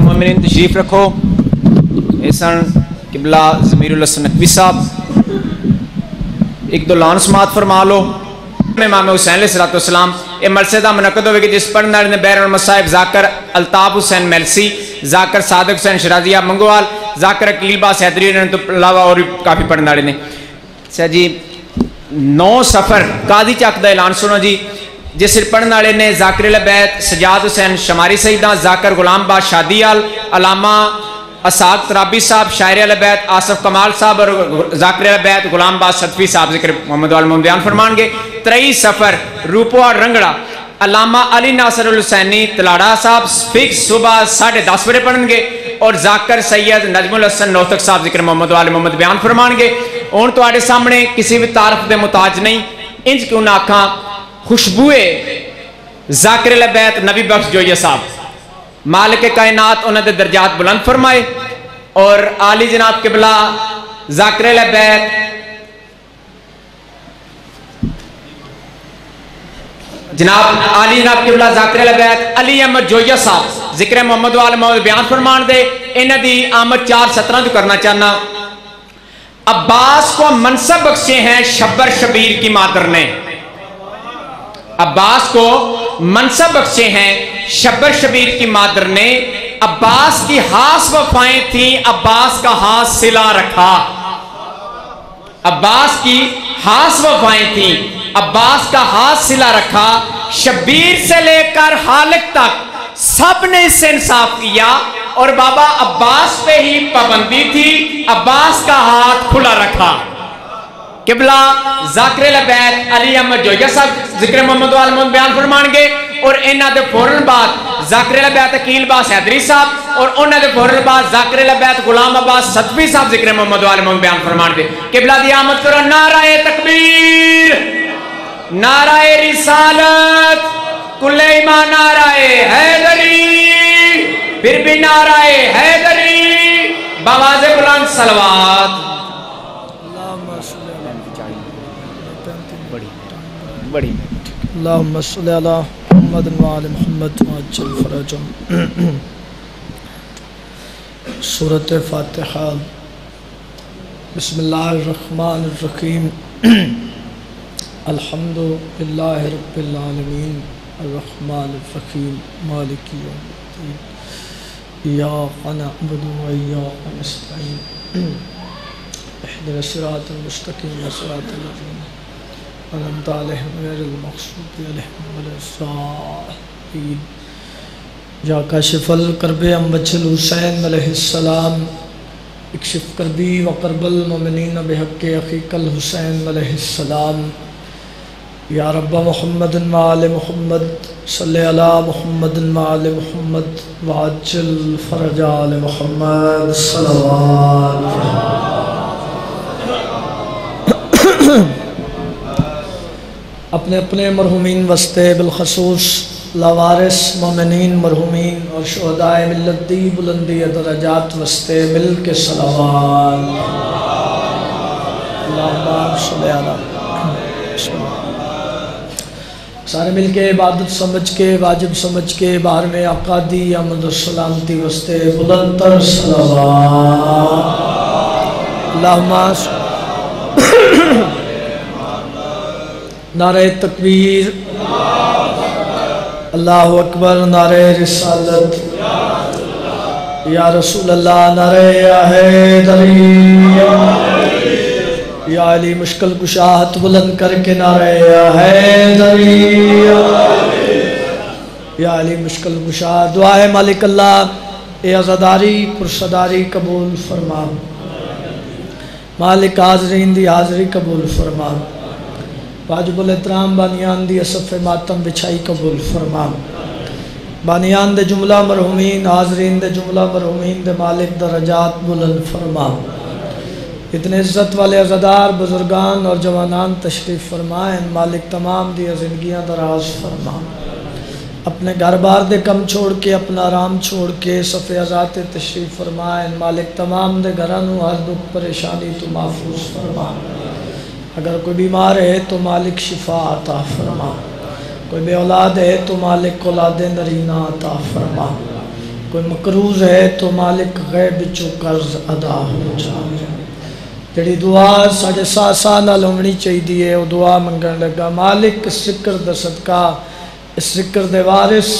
मोमिन तशरीफ़ रखो एसन किबला ज़मीरुल नकवी साहब एक दो लान समात फरमा लो इमाम हुसैन सलाम ये मरसे का मनकद होगी जिस पढ़ने वाले ने बैर मसाहिब जाकर अल्ताफ हुसैन मेलसी जाकर सादक हुसैन शराजिया मंगोवाल जाकर अकील बास हैदरी तो अलावा और काफ़ी पढ़ने वाले ने अच्छा जी नौ सफ़र कादी चक का ऐलान सुनो जी जिस पढ़ने वाले ने जाकिर बैत सजाद हुसैन शमारी सईदा जाकर गुलाम बाद शादी आल अलामा असाद तराबी साहब, शायर बैत, आसफ कमाल साहब और जाकिर बैत, गुलाम बाद सदफी साहब, ज़िक्र मोहम्मद बयान फरमानगे। त्रई सफ़र, रूपवा रंगड़ा, अलामा अली नासर हुसैनी, तलाड़ा साहब फिक्स सुबह साढ़े दस बजे पढ़नगे और जाकर सैयद नजमुल हसन नौतक साहब, ज़िक्र मोहम्मद वाले मोहम्मद बयान फरमानगे। हूँ तो सामने किसी भी तारफ के मुताज नहीं। इंज क्यों ना आखा? खुशबुए। जाकिर बैत, नबी बख्श जोइया साहब। मालिक कायनात उन्होंने दर्जात बुलंद फरमाए। और आली जनाब किबला, जाकिर बैत। जनाब, आली जनाब किबला, जाकिर बैत, अली अहमद जोइया साहब। ज़िक्र मोहम्मद वाल मोहम्मद बयान फरमान दे। इन्हों की आमद चार सत्रह तो करना चाहना। अब्बास को मनसब बख्शे हैं शब्बर शबीर की मादर ने। अब्बास को मनसब बख्शे हैं। शब्बर शबीर की मादर ने अब्बास की हास वफाएँ थी, अब्बास का हाथ सिला रखा। अब्बास की हास वफाएँ थी, अब्बास का हाथ सिला रखा। शबीर से लेकर हालिक तक सबने इससे इंसाफ किया और बाबा अब्बास पे ही पाबंदी थी, अब्बास का हाथ खुला रखा। किबला, जाकिर बैत अली अहमद जोया साहब ज़िक्र मोहम्मद वाल बयान फरमाएँगे। और इन्हों के फ़ौरन बाद जाकिर बैत अकील बास हैदरी साहब, और उन्होंने फ़ौरन बाद जाकिर बैत गुलाम अब्बास सदफी साहब ज़िक्र मोहम्मद वाल बयान फरमाएँगे। किबला की आमद करो नाराए तकबीर नाराए रिसालत कुल्ले ईमान नाराए हैदरी, फिर भी नाराए हैदरी बवाज बुलंद सलवात। बड़ी सूरत फ़ातिहा। बसमीम अल्हम्दुलिल्लाह रब्बिल आलमीन। अर्रहमानिर्रहीम। मालिकी सिरातल मुस्तकीम अलैहिम गैरिल मग़ज़ूबि अलैहिम वलस्सालिन या काशिफल करबे अम्बचल हुसैन अलैहिस्सलाम इक्शिफ करबी व करबल मोमिनीन बेहक़ अक़ीक़ल हुसैन अलैहिस्सलाम या रब मोहम्मद मोहम्मद सल मोहम्मद मोहम्मद अपने अपने मरहुमीन वस्ते बिलखसूस, लवारस ममिन मरहुमीन और शहदाय मिलती बुलंदी दरजात वस्ते मिल के सलावान सारे मिल के इबादत समझ के, वाजिब समझ के, बाहर में आकादी अमद सलामती वस्ते बुलंदर सलावान नारे तकबीर। अल्लाह अकबर, नारे रिसालत। या रसूल अल्लाह नारे या अली मुश्किल कुशाहत बुलंद करके नारे या अली मुश्किल कुशाह दुआ मालिक अल्लाह ए अजादारी पुरसदारी कबूल फरमा मालिक हाजरीन दी हाजरी कबूल फरमा वाजबुल एहतराम बानियान दी असफ मातम बिछाई कबूल फरमा बानियान दे जुमला मरहुमीन हाजरीन दे जुमला मरहुमीन दे मालिक दरजात बुलंद फरमा इतने इज़्ज़त वाले अजादार बुजुर्गान और जवानान तशरीफ़ फरमाएँ, मालिक तमाम दी जिंदगियाँ दराज फरमा अपने घर बार दे कम छोड़ के, अपना आराम छोड़ के सफ़े आज़ाद तशरीफ़ फरमाएँ, मालिक तमाम दे घर हर दुख परेशानी तो महफूज फरमा अगर कोई बीमार है तो मालिक शिफा आता फरमा। कोई बे औलाद है तो मालिक औलाद नरीना अता फरमा। कोई मकरूज है तो मालिक गैब चो कर्ज अदा हो जाए। जी दुआ साढ़े साह नाल होनी चाहिए वो दुआ मंगन लगा। मालिक सिकर द सदका सिकर दे वारिस,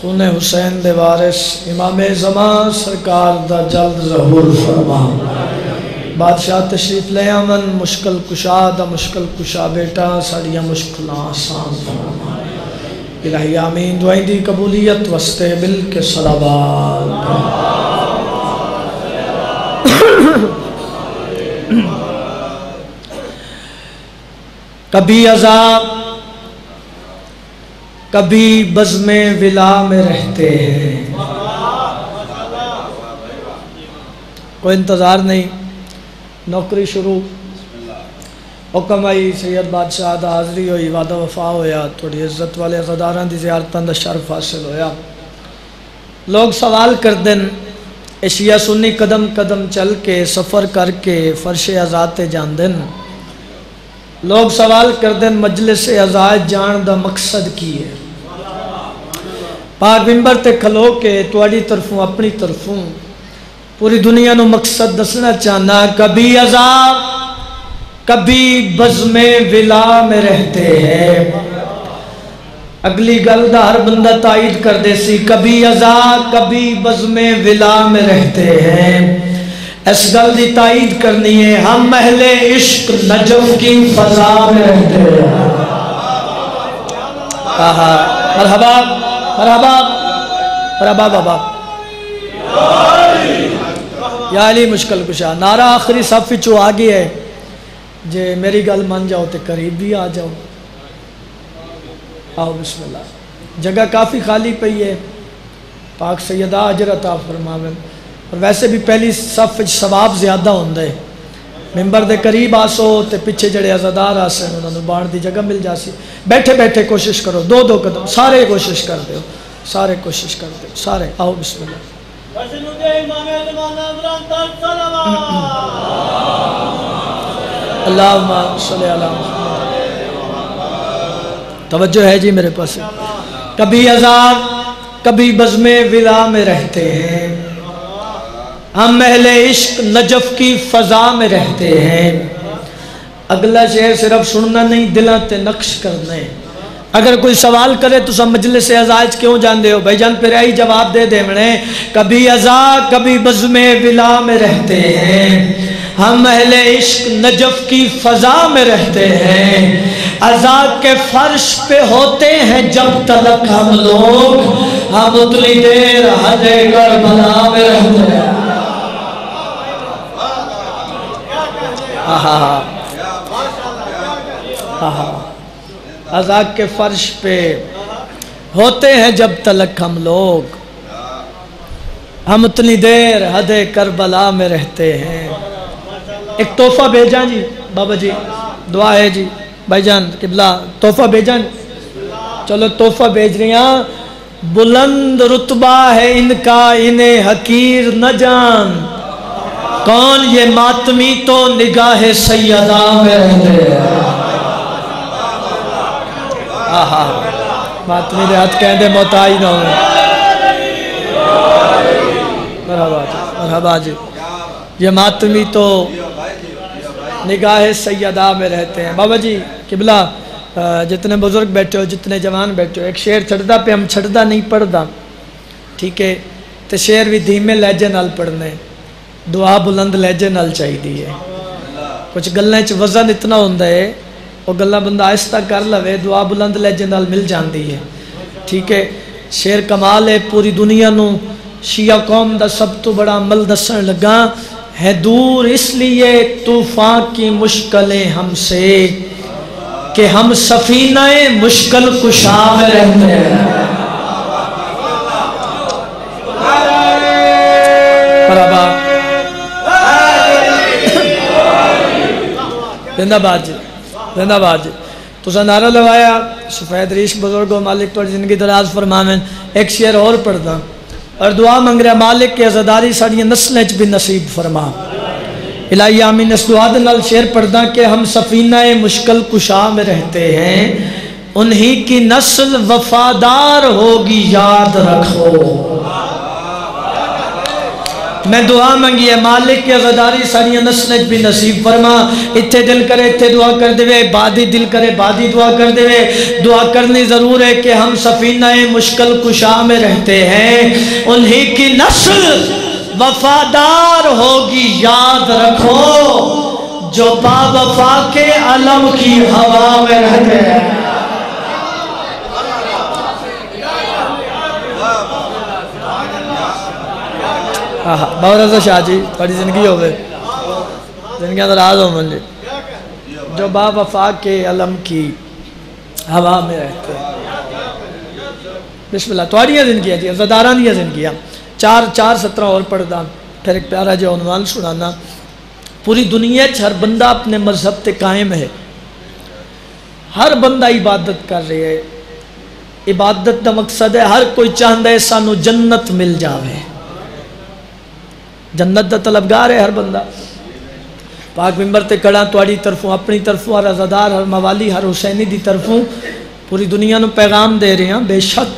खून हुसैन दे वारिस। इमाम जमा सरकार दा जल्द जहूर फरमा। बादशाह तशरीफ़ ले अमन मुश्किल कुशा दा मुश्किल कुशा बेटा, साड़िया मुश्किल आसान इलाही आमीन, दुआई दी कबूलियत वस्ते बिल के सलाबाद कभी अजाब, कभी बज़म विला में रहते हैं। कोई इंतज़ार नहीं। नौकरी शुरू। हुक्म आई, सैयद बादशाह हाज़री हुई, वादा वफा होया। थोड़ी इज़्ज़त वाले अजादारा की जियारतों का शर्फ हासिल होया। लोग सवाल करते हैं एशिया सुन्नी कदम कदम चल के, सफ़र करके फर्श आज़ाद जाते लोग सवाल करते हैं मजलिस आज़ाद जान का मकसद की है? ते खलो के थोड़ी तरफों, अपनी तरफों। पूरी दुनिया नु मकसद दसना चाहना कभी अजाब, कभी बज़म विला में रहते हैं। अगली गल का हर बंदा ताइद कर दे सी, कभी अजाब, कभी बज़म विला में रहते हैं। इस गल की ताइद करनी है, हम महले इश्क, नजम की फजा में रहते हैं। मरहबा मरहबा मरहबा बाबा। या अली मुश्किल कुशा। नारा आखिरी सफ चो आ गया है, जे मेरी गल मन जाओ तो करीब भी आ जाओ। आओ, बिस्मिल्लाह। जगह काफ़ी खाली पई है। पाक सैयदा अजरत आ फरमावन और वैसे भी पहली सफ सवाब ज़्यादा होंगे मैंबर के करीब आसो तो पिछे जड़े आजादार आसन उन्होंने बाण की जगह मिल जासी। बैठे बैठे कोशिश करो, दो दो कदम, सारे कोशिश कर दो सारे कोशिश कर दो सारे। आओ, बिस्मिल्लाह। तवज्जो है जी मेरे पास। कभी अजाब कभी बजमे विला में रहते हैं। हम महले इश्क नजफ की फजा में रहते हैं। अगला शेर सिर्फ़ सुनना नहीं दिलाते नक्श करना अगर कोई सवाल करे तो सब मजलिस से अजाज क्यों जानते हो? भाईजान, फिर आई जवाब दे दे मैंने। कभी अजा, कभी बज़म विला में रहते हैं। हम अहले इश्क नजफ की फजा में रहते हैं। अजा के फर्श पे होते हैं जब तलक हम लोग। हम उतनी देर हजे कर बना में रहते हैं हाँ। हाँ हाँ। अजाक के फर्श पे होते हैं जब तलक हम लोग। हम उतनी देर हद करबला में रहते हैं। एक तोहफा भेजा जी, बाबा जी, दुआ है जी, भाईजान, किबला, तोहफा भेजा चलो तोहफा भेज रही हाँ। बुलंद रुतबा है इनका, इन्हें हकीर न जान। कौन ये मातमी तो निगाह सैयदा में रहते हैं। आहा मातमी दे हाथ कहते ना हो मरहबा जी ये मातमी तो निगाह सैयदा में रहते हैं बाबा जी किबला जितने बुज़ुर्ग बैठे हो जितने जवान बैठे हो एक शेर छड़दा पे हम छड़दा नहीं पढ़दा ठीक है तो शेर भी धीमे लहजे नाल पढ़ने दुआ बुलंद लहजे नाल चाहिए कुछ गल्लां च वज़न इतना होंदा है वो गल्ला बंदा आहिस्ता कर लवे दुआ बुलंद लहजे नाल मिल जाती है ठीक है शेर कमाल है पूरी दुनिया ਨੂੰ शिया कौम का सब तो बड़ा अमल दसन लगा है दूर इसलिए तूफ़ान की मुश्किलें हमसे कि हम सफीनाए मुश्किल कुशा में रहते हैं जिंदाबाद जी जिंदाबाद जी तुसा नारा लगाया सफ़ैद रीश बुजुर्गो, मालिक तो ज़िंदगी दराज फरमावन, एक शेर और पढ़दा, और दुआ मंग रहा मालिक के अजादारी साड़िया नस्लें भी नसीब फरमा। इलाही आमीन, इस दुआ नाल शेर पढ़दा कि हम सफीना मुश्किल कुशा में रहते हैं, उन्हीं की नस्ल वफादार होगी, याद रखो। मैं दुआ मंगी है, मालिक के गदारी सारिया नस्ल भी नसीब फरमा। इतने दिल करे इतने दुआ कर दे बादी दिल करे, बादी दुआ कर दे दुआ करनी ज़रूर है कि हम सफीना मुश्किल कुशा में रहते हैं। उन्हीं की नस्ल वफादार होगी, याद रखो। जो बाबा के अलम की हवा में रहते हैं। रजा शाह जी, थोड़ी ज़िंदगी हो गई। ज़िंदगी नाराज़ हो मंजी जो बा वफा के अलम की हवा में रहते बिस्मिल्लाह, थोड़िया ज़िंदगी जी, अजादारा दिया ज़िंदगी चार चार सत्रह और पढ़दा। फिर एक प्यारा जो अनुमान सुनाना। पूरी दुनिया हर बंदा अपने मज़हब से कायम है। हर बंदा इबादत कर रहा है। इबादत का मकसद है, हर कोई चाहता है सानू जन्नत मिल जाए जन्नत का तलबगार है हर बंदा। पाक मिम्बर से कड़ा थोड़ी तरफों, अपनी तरफों, हर अजादार हर मवाली, हर हुसैनी की तरफों पूरी दुनिया को पैगाम दे रहे हैं। बेशक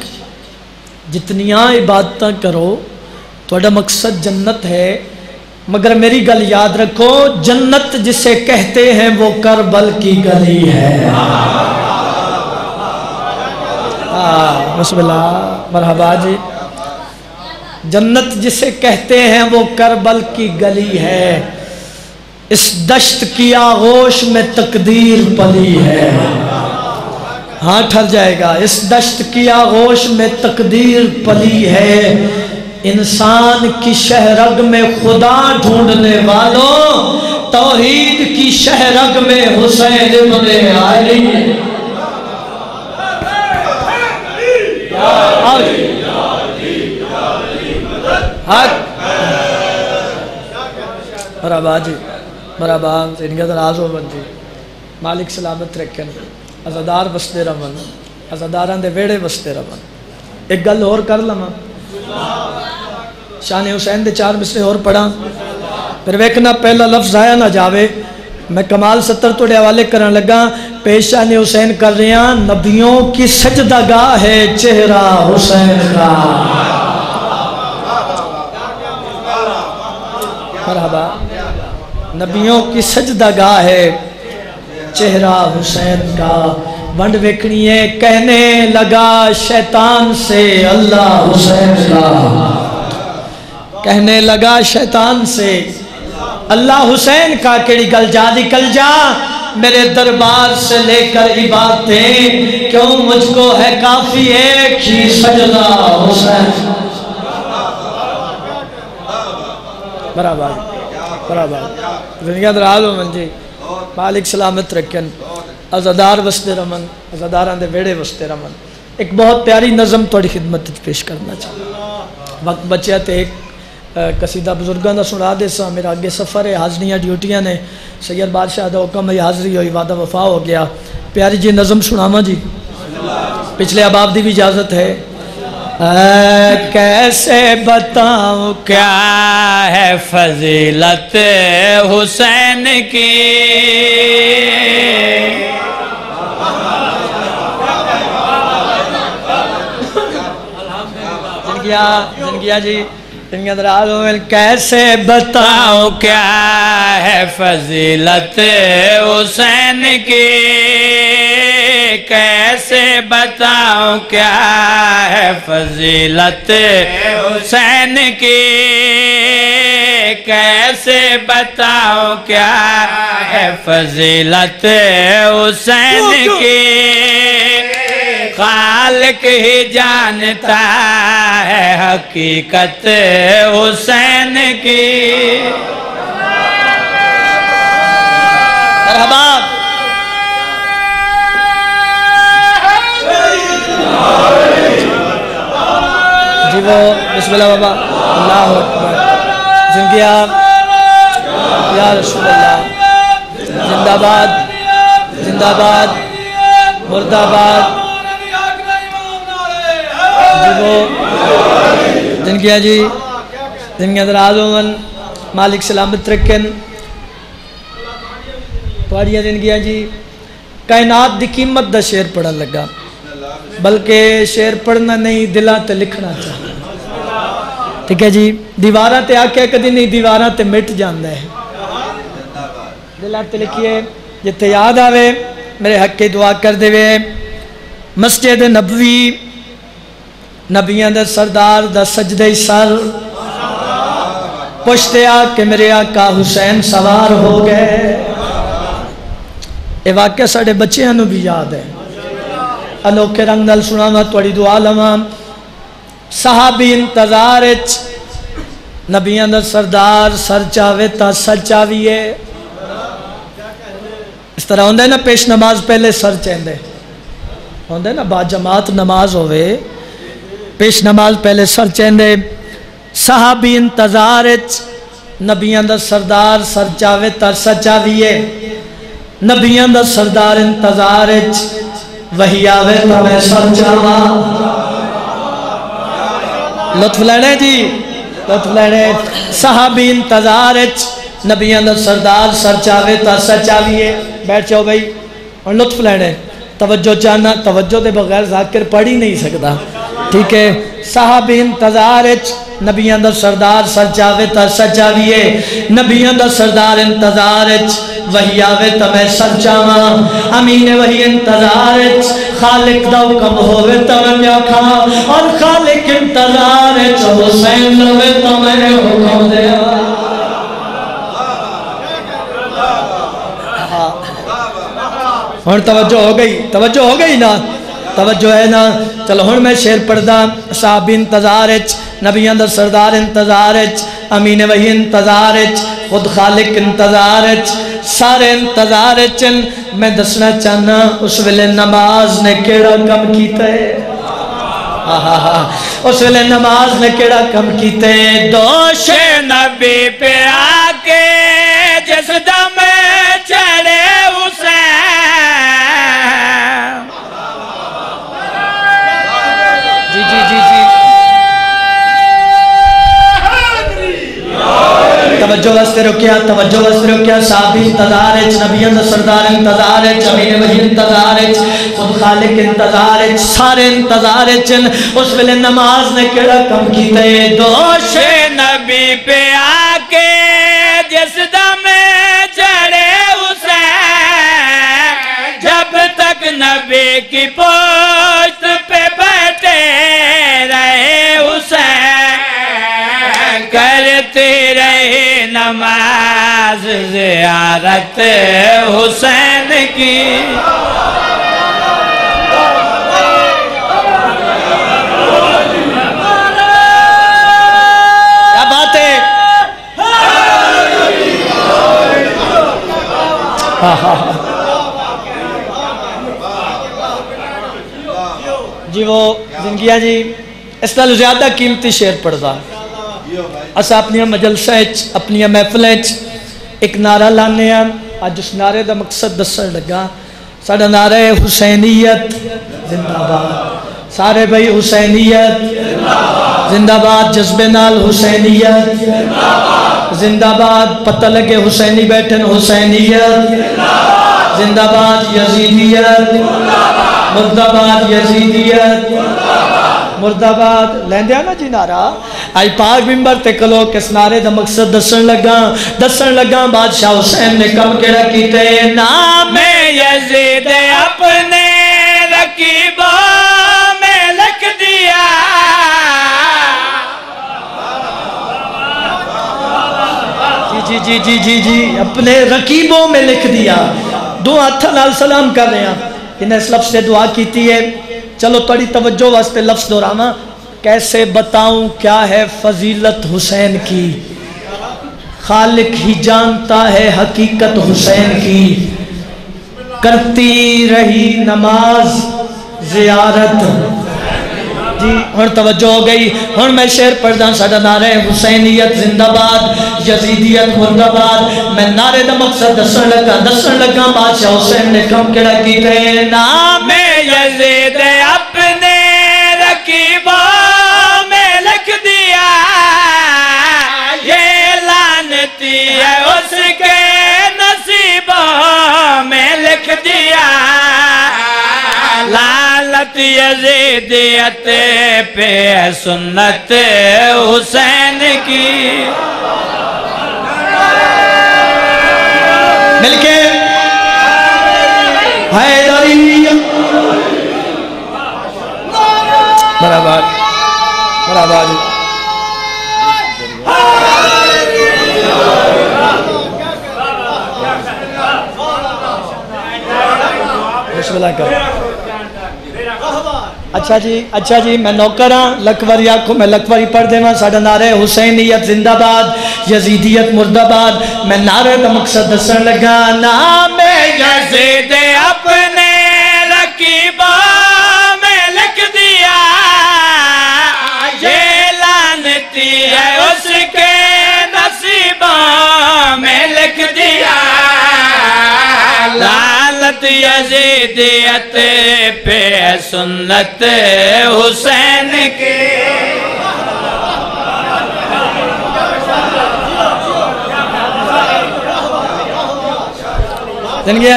जितनिया इबादत करो थोड़ा मकसद जन्नत है। मगर मेरी गल याद रखो, जन्नत जिसे कहते हैं वो करबल की गली है। बसमिल्ला मरहबा जी। जन्नत जिसे कहते हैं वो करबल की गली है। इस दश्त की आगोश में तकदीर पली है। हाँ ठर जाएगा। इस दश्त की आगोश में तकदीर पली है। इंसान की शहरग में खुदा ढूँढने वालों, तोहीद की शहरग में हुसैन बने आई हक जी इनका दराज हो बंदी मालिक सलामत रखन अजादार बसते रवन। अजादार के वेड़े बसते रवन। एक गल और कर लवा। शान हुसैन के चार मिसरे और पढ़ा। फिर वेखना, पहला लफ्ज आया ना जावे। मैं कमाल सत्तर तोड़े हवाले कर लगा पेशा ने हुसैन कर रहा नबियों की सजदा गाह है चेहरा हुसैन का मरहबा नबियों की सजदा गाह है। चेहरा हुसैन का वंड वेखनी है। कहने लगा, शैतान से अल्लाह हुसैन का। कहने लगा, शैतान से अल्लाह हुसैन का। केड़ी गल जा निकल जा, मेरे दरबार से लेकर इबादतें, क्यों मुझको है काफ़ी एक ही सजदा हुसैन? बराबर। बराबर दुनिया दराज हो मंजी। मालिक सलामत रखन। अजादार वसते रमन। अजादार के वेड़े वसते रमन। एक बहुत प्यारी नज़म थोड़ी खिदमत पेश करना चाहिए वक्त बचा तो एक कसीदा बुज़ुर्गों का सुना दे सा। मेरा अगे सफ़र है, हाजरियाँ ड्यूटियाँ ने। सैयद बादशाह का हुक्म हाजरी हुई, वादा वफा हो गया। प्यारी जी नज़म सुनावा जी। पिछले अबाब की भी इजाज़त है। कैसे बताऊँ क्या है फजीलत हुसैन की? जिनकिया जी कैसे बताओ क्या है फजीलत हुसैन की? कैसे बताओ क्या है फजीलत हुसैन की? कैसे बताओ क्या है फजीलत हुसैन की? खालक ही जानता है हकीकत हुसैन की। जी वो बिस्मिल्लाह बाबा अल्लाह अकबर जिंदगिया या रसूल अल्लाह जिंदाबाद जिंदाबाद मुर्दाबाद वो जिनकी जी जिनके अंदर आजोमन मालिक सलामत रखन थोड़िया ज़िंदगी जी कायनात की कीमत का शेर पढ़न लगा बल्कि शेर पढ़ना नहीं दिलों ते लिखना चाहिए ठीक है जी, दीवार ते आके कभी नहीं, दीवार ते मिट जाता है। दिलों लिखिए जिथे याद आवे, मेरे हक दुआ कर देवे। मस्जिद नबवी, नबिया दे सरदार दा सजदे सर। पुछते आ कि मेरे आका हुसैन सवार हो गए। ये वाक्य साढ़े बच्चों भी याद है। अनोखे रंग नाल सुनावा थोड़ी दुआ लवा। साहबी इंतज़ार नबिया का सरदार सर चावे तो सर चावीए। इस तरह होंगे ना, पेश नमाज़ पहले सर चेंदे होंगे ना, बाद जमात नमाज़ होवे, पेश नमाज़ पहले सर चेंदे साहबी इंतज़ार नबिया का सरदार सर चावे तो सर चावीए। नबिया का सरदार इंतज़ार वही आवे तो मैं सर चावा। लुत्फ लेने जी। लुत्फ लेने। साहबी इंतज़ार नबिया का सरदार सर चावे तो सर चावीए। बैठ जाओ भाई। और लुत्फ लैने। तवज्जो चाहना, तवज्जो के बगैर जाकिर पढ़ ही नहीं सकता ठीक है? साहब इंतज़ार नबिया का सरदार सर चावे तो सर चावीए। नबिया का सरदार इंतज़ार वही आवे तो मैं चावा अमीन वही इंतज़ार खालिक दा हुक्म होवे मैं आखा और खालिक इंतज़ार हुसैन लवे तो मैं हुक्म दे हूँ तवज्जो हो गई, तवज्जो हो गई ना? तवज्जो है ना? चलो हूँ मैं शेर पढ़दा। साहब इंतज़ार नबिया का सरदार इंतज़ार अमीन वही इंतज़ार खुद खालिक इंतज़ार सारे इंतज़ार मैं दसना चाहना, उस वेले नमाज़ ने केड़ा कम किया उस वेले नमाज़ ने केड़ा कम किते दोष नबी पे आके, जिस दम चढ़े तवज्जो वास्ते रुकिया, तवज्जो वास्ते रुकिया साहबी इंतज़ार है नबियों का सरदार इंतज़ार है ज़मीन वही इंतज़ार है खुद खालिक इंतज़ार है सारे इंतज़ार है उस वेले नमाज़ ने केड़ा कम कीते दोष नबी पे आके, जिस दम चढ़े उसे, जब तक नबी की पोस्ट नमाज़ जियारत हुसैन की। है हाँ हाँ? हाँ जी वो जिंदगिया जी, इस नाल ज़्यादा कीमती शेर पढ़दा अस अपन मजलसा अपन महफिल एक नारा लाने अज उस नारे का मकसद दसन लगा साडा नारा है हुसैनीयत, जिंदाबाद। सारे भाई हुसैनीयत, जिंदाबाद। जज्बे नाल हुसैनीयत, जिंदाबाद। पता लगे हुसैनी बैठन, हुसैनीयत, जिंदाबाद। यजीदियत, मुर्दाबाद। यजीदियत, मुर्दाबाद। लेंदे ना जी नारा? आई पाक मिंबर ते कलो किस नारे दा मकसद दसन लगा दसन लगा बादशाह हुसैन ने कम केड़ा कीते? नाम यजीद अपने रकीबों में लिख दिया। जी जी जी जी जी जी अपने रकीबों में लिख दिया। दो हाथ नाल सलाम कर रहे हैं। इन्हें इस लफ्ज से दुआ की है। चलो थोड़ी तवज्जो वास्ते लफ्ज दोहरावा। कैसे बताऊँ क्या है फजीलत हुसैन की? खालिक ही जानता है हकीकत हुसैन की। करती रही नमाज़, जियारत। जी हूँ तवज्जो हो गई। हूँ मैं शेर पढ़दा, साडा नारा है हुसैनियत जिंदाबाद, यजीदियत मुर्दाबाद। मैं नारे का मकसद दसन लगा दसन लगा, बादशाह हुसैन ने कम केड़ा नाम यजीद है उसके नसीबों में लिख दिया। यजीदियत पे सुन्नत हुसैन की। मिलके बराबर बराबर। बिस्मिल्लाह करो अच्छा जी अच्छा जी, मैं नौकर हाँ लखवारी आखो मैं लखवारी पढ़ देवा। साडा नारा है हुसैनियत जिंदाबाद, यजीदियत मुर्दाबाद। मैं नारे का मकसद दसन लगा, नाम अपने रकीबा में लिख दिया। ये लानती है उसके नसीबा में लिख दिया। लालत यजीदियत पे सुन्नत हुसैन के।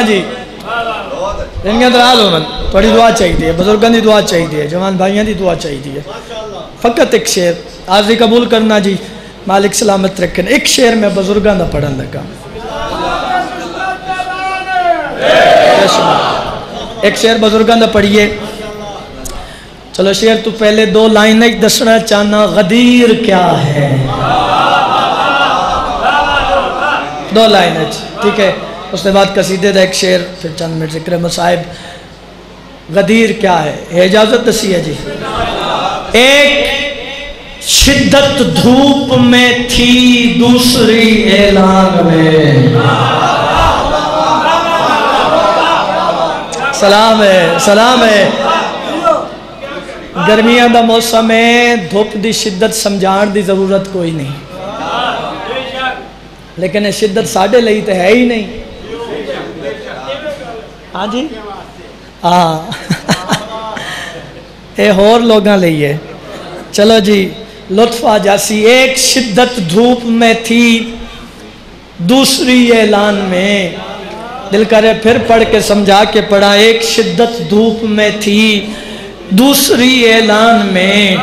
जी। जिनगिया दराज हो थोड़ी दुआ चाहिए बुज़ुर्गों की दुआ चाहिए जवान भाइयों की दुआ चाहिए फकत एक शेर। हाजिरी कबूल करना जी, मालिक सलामत रखन एक शेर मैं बुज़ुर्गों का पढ़न लगा। एक शेर बुज़ुर्गों का पढ़िए। चलो शेर, तू पहले दो लाइन दसना चाहना, गदीर क्या है? दो लाइन ठीक है। उसके बाद कसीदे का एक शेर, फिर चंद मिनट ज़िक्र मसाहिब, गदीर क्या है? इजाज़त दसी है जी। एक शिद्दत धूप में थी, दूसरी ऐलान में। सलाम है सलाम है। गर्मियों का मौसम है, धुप की शिद्दत समझाण की ज़रूरत कोई नहीं। लेकिन शिद्दत साढ़े लिए तो है ही नहीं। हाँ जी? हाँ। ये होर लोगों है। चलो जी, लुत्फ जासी। एक शिद्दत धूप में थी, दूसरी ऐलान में दिल करे फिर पढ़ के समझा के पढ़ा, एक शिद्दत धूप में थी, दूसरी ऐलान में।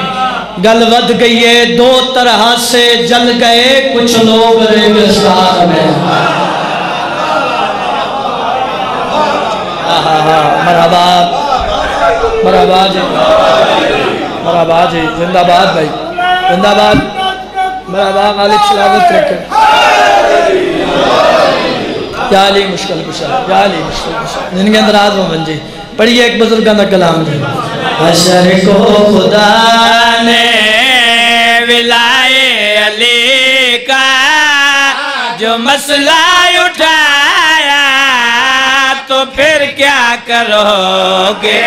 गल वध गई है, दो तरह से जल गए, कुछ लोग रेगिस्तान में। मराबा मराबा जी जी, जिंदाबाद भाई, जिंदाबाद। मराबा मालिक सलामत रखे। जाली मुश्किल कुशल जाली मुश्किल कुशल जिनके अंदर आज मोहन जी। पढ़िए एक बुज़ुर्गों का कलाम जी। हशर को खुदा ने विलाए अली का, जो मसला उठाया तो फिर क्या करोगे?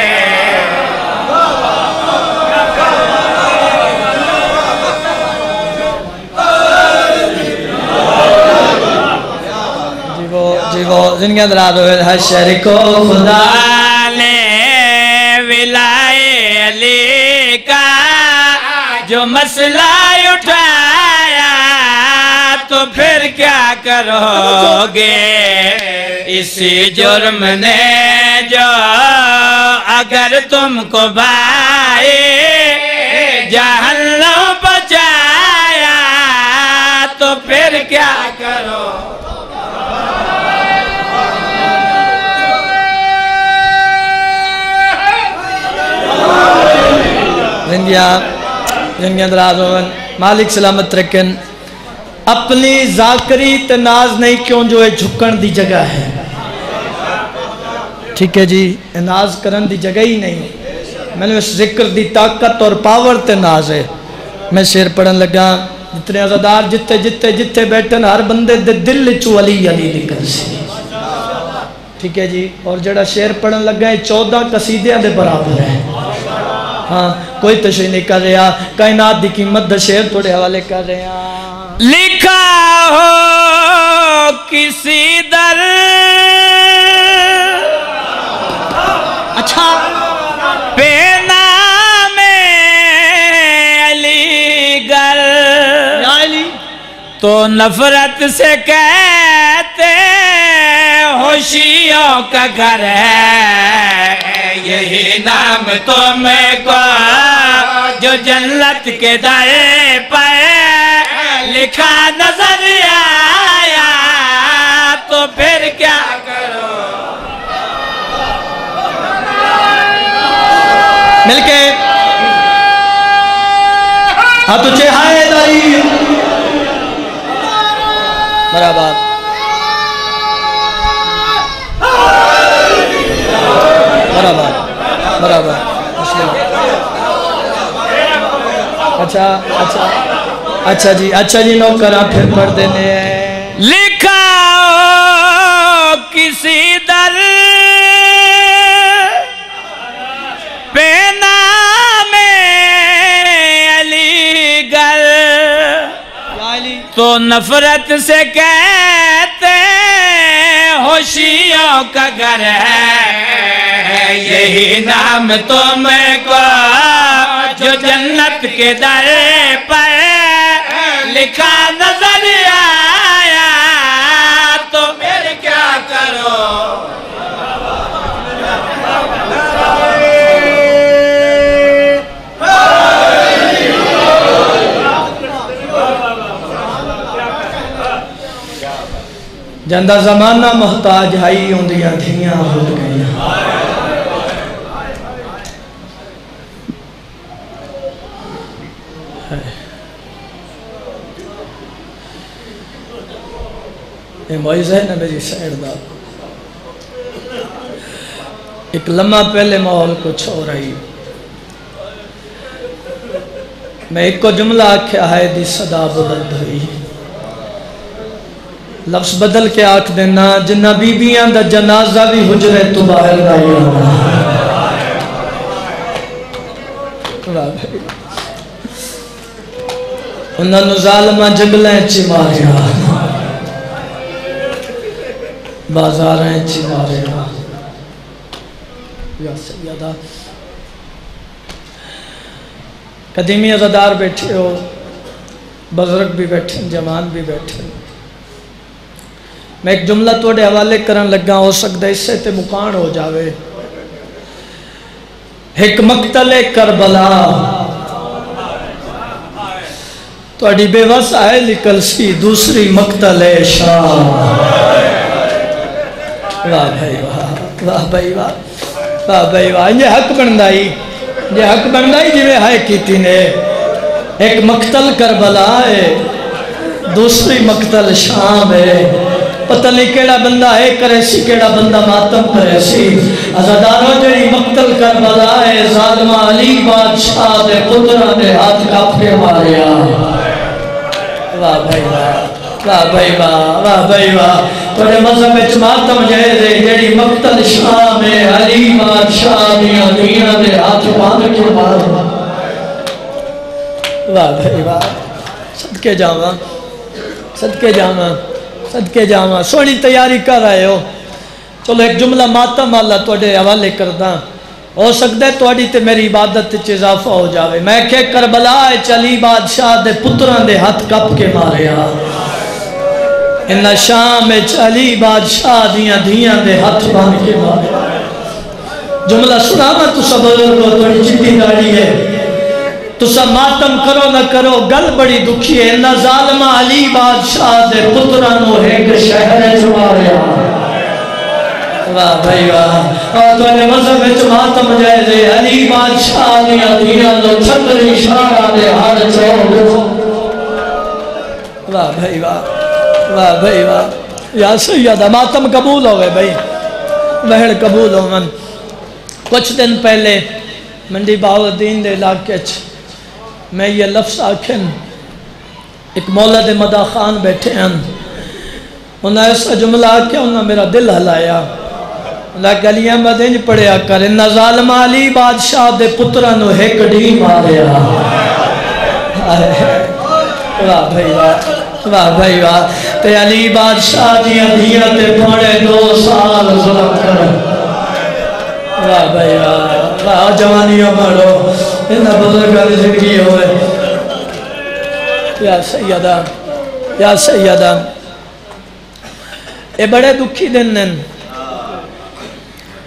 जिनके अंदर हशर को खुदा ने विलाए अली का, जो मसला उठाया तो फिर क्या करोगे? इसी जुर्म ने जो अगर तुमको भाई आज मालिक सलामत रखन। अपनी जाकरी ते नाज नहीं, क्यों? जो है झुकण दी जगह है। ठीक है जी नाज करन दी जगह ही नहीं। मैंने उस ज़िक्र दी ताकत और पावर ते नाज है। मैं शेर पढ़न लगा, जितने अजादार जिते जिते जिते बैठन, हर बंदे दे दिल चू अली अली निकल सी ठीक है जी, और जड़ा शेर पढ़न लगा है, चौदह कसीदिया के बराबर है। हाँ कोई तशरी नहीं कर रहा कायनात की कीमत द शेर थोड़े हवाले कर रहे हैं। लिखा हो किसी दर। अच्छा। पे नाम अलीगढ़। अली? तो नफरत से कहते होशियों का घर है यही नाम तुमको जो जन्नत के दाए पाए, लिखा नज़र आया तो फिर क्या करो? मिलके। हाँ ऊँचे, हाय दाई। बराबर। बराबर। बराबर। अच्छा अच्छा अच्छा जी अच्छा जी नौकर आप फिर पढ़ देने हैं लिखा किसी दर पे नाम अलीगढ़ तो नफरत से कहते होशियों का घर है। यही नाम तुमको जो जन्नत के दर पर लिखा नजर आया तो फिर क्या करो ਜਾਂਦਾ ਜ਼ਮਾਨਾ ਮੁਹਤਾਜ ਹਾਈ ਹੁੰਦੀਆਂ ਧੀਆਂ ਹੋ ਗਈਆਂ ਇਹ ਮੌਇਜ਼ ਹੈ ਨਾ ਮੇਰੀ ਸਾਈਡ ਦਾ एक लम्हा पहले माहौल कुछ हो रही मैं एक को जुमला आख्या है दी सदा बुलंद हुई लफ्ज बदल के आख देना जिन्ना बीबियां दा जनाजा भी हुजरे तो बाहर ना ही होना वाह भाई। उन्होंने जालमा जंगलें च मारिया बाजारें मारिया या सैयदा। कदीमी अजादार बैठे हो, बुज़ुर्ग भी बैठे, जवान भी बैठे मैं एक जुमला थोड़े हवाले करन लगा हो सकता इससे ते मुकान हो जावे। एक मकतल करबला। थोड़ी बेवस है निकल सी दूसरी मकतल शाह। वाह भाई वाह वाह भाई वाह वाह भाई वाह। ये हक बनता ही ये हक बनता ही जिमें है की ने एक मकतल करबला है दूसरी मकतल शाम है पता नहीं केड़ा बंदा है करे सी केड़ा बंदा मातम करे सी अजादारों जेड़ी मकतल करबला है जालमा अली बादशाह दे पुत्रा दे हाथ काफे मारिया वाह भाई वाह वाह भाई वाह वाह भाई वाह थोड़े मज़हब विच मातम जायज़ है जेड़ी मकतल शाम है अली बादशाह दियाँ दियाँ दे हाथ बाँध के मार। वाह भाई वाह। सदके जावा सदके जावा सदके जावा। सोहनी तैयारी कर रहे हो। चलो एक जुमला मातम वाला थोड़े हवाले करदा। हो सकता है थोड़ी ते मेरी इबादत इजाफा हो जावे। मैं के करबला चली बादशाह दे पुत्रां दे हाथ कप के मारिया इन शाम अली बादशाह दियाँ धियाँ दे हाथ बाँध के मारिया जुमला सुनावा तुसा बुजुर्गो थोड़ी चिट्टी दाढ़ी है। तुसा मातम करो न करो, गल बड़ी दुखी है। इन्ना जालमा अली बादशाह दे पुत्रां एक शहर च मारिया वाह भाई वाह। और तूने मज़हब विच मातम जाए दे। अली बादशाह दियाँ धियाँ नु छतरी शाह दे हाल चो वाह भाई वाह। वाह भाई वाह। या सैयदा मातम कबूल हो गए भाई। वहड़ कबूल हो मन कुछ दिन पहले मंडी बाउद्दीन के इलाके मैं ये लफ्स आखन एक मौला दे मदा खान बैठे हैं। उन्हें ऐसा जुमला आख्या उन्हें मेरा दिल हलाया। उन्हें गलियाँ मद इंज पढ़िया कर अली बादशाह दे पुत्रा एक डी मारिया वाह भाई वाह। वाह भाई वाह। ते अली बादशाह दियाँ धियाँ ते दो साल जुल्म कर। वाह भाई वाह। वाह ज़िंदगी या सैयदा या सैयदा। ये बड़े दुखी दिन ने।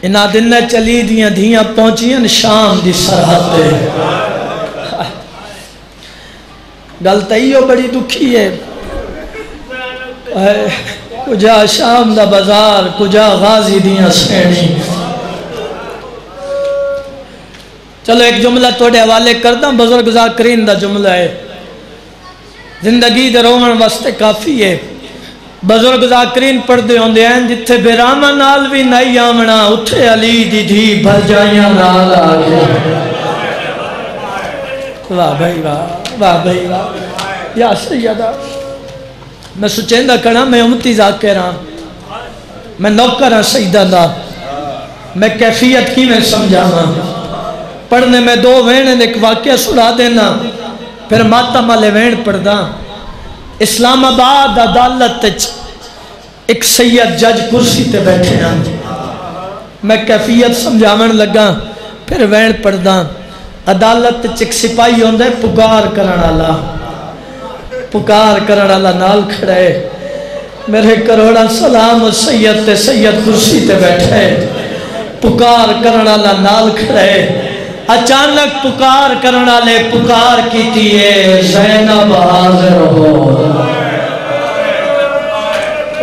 इन्हों दिन चली दियाँ धियाँ पहुंचियाँ शाम की सरहद गल तो बड़ी दुखी है कुजा शाम का बाज़ार कुजा गाजी दियाँ श्रेणी चलो एक जुमला थोड़े हवाले करदा, बुज़ुर्ग जाकरीन का जुमला है। ज़िंदगी दे रोवन वास्ते काफ़ी है। बुज़ुर्ग जाकरीन पढ़ते होंगे हैं जिथे बेरामा नाल भी नहीं आमना उठे अली दी धी भरजाइया नाल आ गए। वाह भाई, वाह वाह भाई, वाह। या सैयदा। मैं सुचेंदा करा, मैं उमती जाकर हाँ मैं नौकर हाँ सईदा दा। मैं कैफियत की मैं समझावा पढ़ने में दो वेण एक वाक्य सुना देना। फिर माता माले वेण पढ़दा। इस्लामाबाद अदालत एक सैयद जज कुर्सी ते बैठे हैं। मैं कैफियत समझावन लगा, फिर वैन पढ़दा। अदालत एक सिपाही होंगे पुकार वाला पुकार करने वाला नाल खड़ा है। मेरे करोड़ा सलाम सैयद ते सैयद कुर्सी ते बैठे पुकार करने वाला नाल खड़ा है। अचानक पुकार करने वाले पुकार की जैनब हाजिर हो।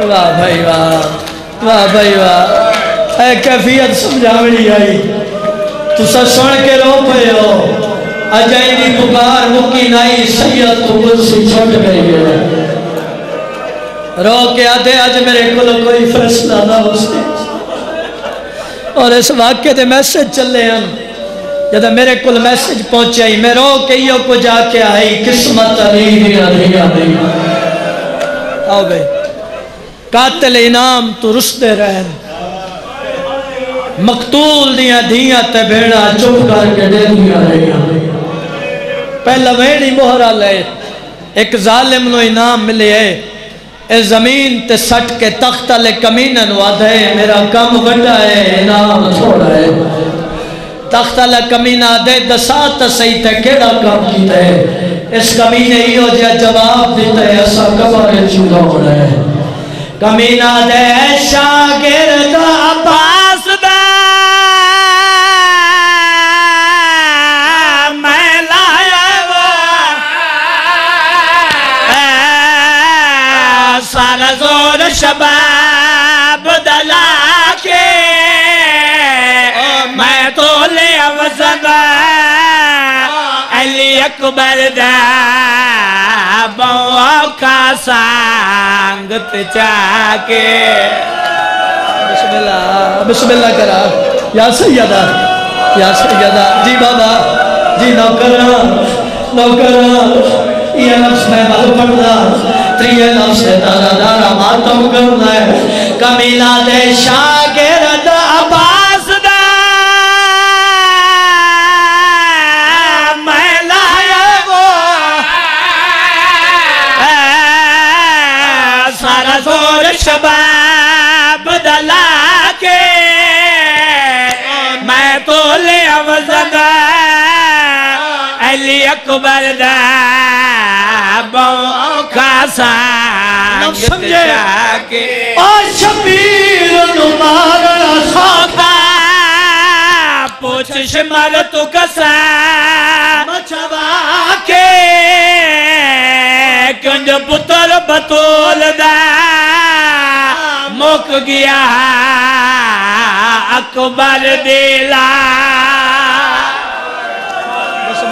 वाह भाई वाह वाह भाई वाह। कैफियत समझावनी आई। तुसा सुन के रो पे हो। अजय की पुकार मुकी नहीं सैयद तो कुर्सी छुट गई है। रो के आते अज मेरे को कोई फैसला ना हो सके। और इस वाक्य के मैसेज चले हैं। जब मेरे को मैसेज पहुँचा ही मैं रो के यो को जाके आई, किस्मत आओ गए कातिल इनाम तू रुसते रहन मकतूल दिया धिया ते भेड़ा चुप करके देंदियाँ रहियाँ। पहला वेणी मोहरा ले एक जालिम नो इनाम मिले है। ए ज़मीन ते सट के तख्त ले कमीनन वादे मेरा कम बड़ा है, इनाम थोड़ा है। तख्त अला कमीना दे दसा तो सही थे केड़ा काम किया है? इस कमीने इहो जिहा जवाब दिता है, असा कबर चूल्हा होना है। कमीना दे शागिर्द अब्बास सारा ज़ोर शबाब दला के मैं तो ले अली अकबर बउआ का सांगत चाके बिस्मिल्लाह बिस्मिल्लाह करा। या सैयदा या सैयदा। जी बाबा जी नौकरा नौकरा ये लफ्ज मैं बाल पढ़दा त्रिये लफ्ज से दारा दारा मातम करना है कमीना दे शागिर्द अब्बास दा। वो। सारा ज़ोर शबाब दला के। मैं तो ले अवजन अली अकबर दा। का समझे। ओ शबीर नु मारना सौदा पूछ शिमर तू कसा? मचवा के कंज पुत्र बतोल दा। मुक गया अकबर दिला।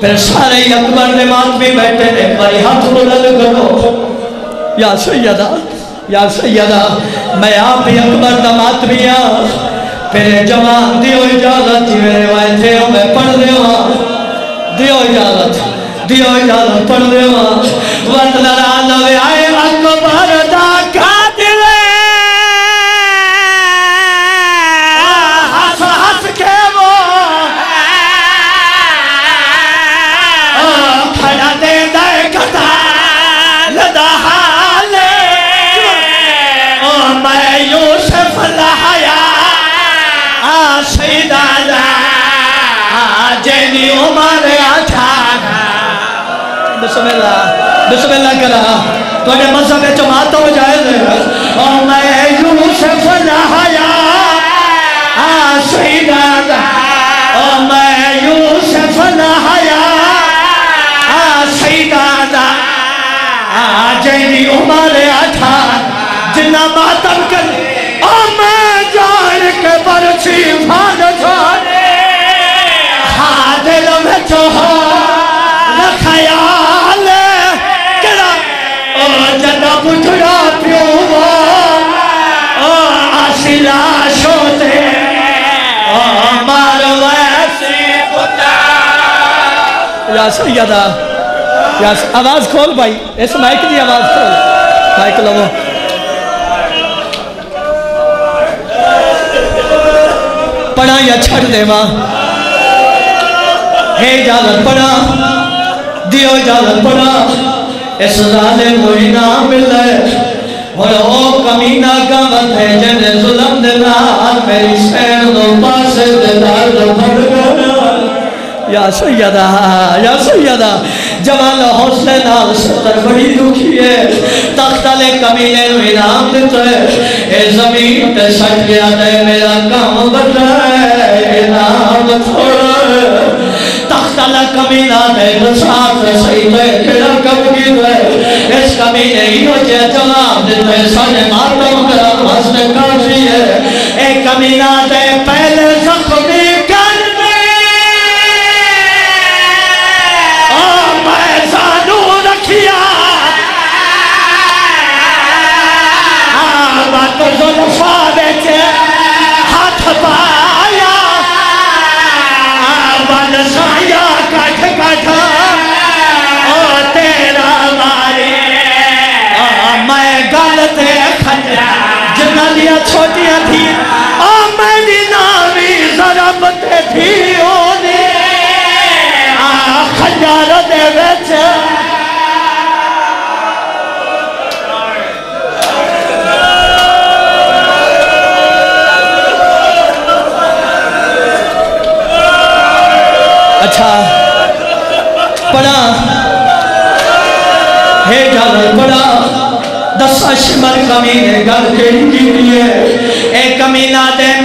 फिर सारे अकबर ने भी बैठे ने भाई हाथ बुलंद करो। या सैयदा या सैयदा, मैं आप ही अकबर का मातमी हाँ। फिर जवान, दियो इजाज़त मेरे वाइथे मैं पढ़ दे दियो इजाज़त दियो इजाज़त, पढ़ दे लड़ा नवे आए जेनी उमर अठारह। बिस्मिल्लाह बिस्मिल्लाह करा। थोड़े जाए ओ मैं यूसुफ नहाया आ सईदा ओ मैं यूसुफ आ उमर अठारह। जिन्ना मातम कर जदा पुछड़ा पियो वो ओ आसिला शोते ओ मारो वैसे पुता या सैयदा या आवाज़ खोल भाई इस माइक की आवाज़ खोल माइक लवो पढ़ा या छड़ देवा हे जालत पढ़ा दियो जालत पढ़ा इस और ओ कमीना का वत है, जन जुल्म मेरी सैन दो पासे दे या सैयदा या सैयदा, जवान हौसले नाल सतर बड़ी दुखी है। तख्त ले कमीने इनाम दिता है। ए ज़मीन सट गया मेरा काम बदला है। इनाम थोड़ा तख्त ला कमीना ते साथ सही है केड़ा कब की है? इस कमीने ही हो जाए जवाब दिता में सारे मातम करा हंसने काफ़ी है। एक कमीना ते पहले जख्मी दे विच अच्छा पढ़ा। हे जालर पढ़ा। दसा शिमर कमीने गल की ए कमीना दे मैदे जुल्म दा